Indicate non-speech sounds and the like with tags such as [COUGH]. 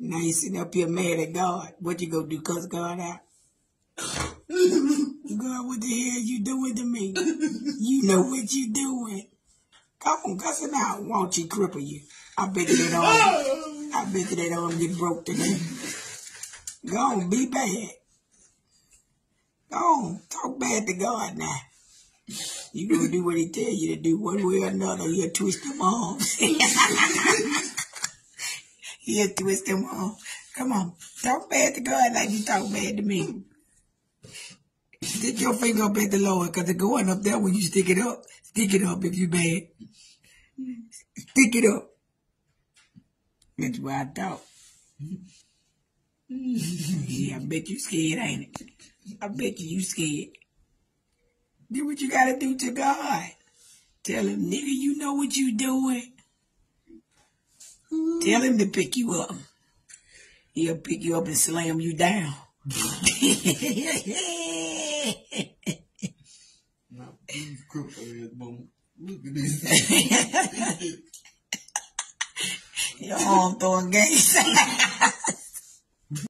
Now you sitting up here mad at God. What you gonna do? Cuss God out? [LAUGHS] God, what the hell you doing to me? You know what you doing. Come on, cuss him out. Won't you cripple you? I bet you that arm. I bet you that arm get broke today. Go on, be bad. Go on, talk bad to God now. You gonna do what he tell you to do one way or another. He'll twist them arms. [LAUGHS] He'll twist them arms. Come on, talk bad to God like you talk bad to me. Stick your finger up at the Lord, because it's going up there when you stick it up. Stick it up if you bad. Stick it up. That's what I thought. yeah, I bet you scared, ain't it? I bet you you scared. Do what you gotta do to God. Tell him, nigga, you know what you doing. Tell him to pick you up. He'll pick you up and slam you down. Not these cripple ass boom. Look at this. Your arm throwing games. [LAUGHS]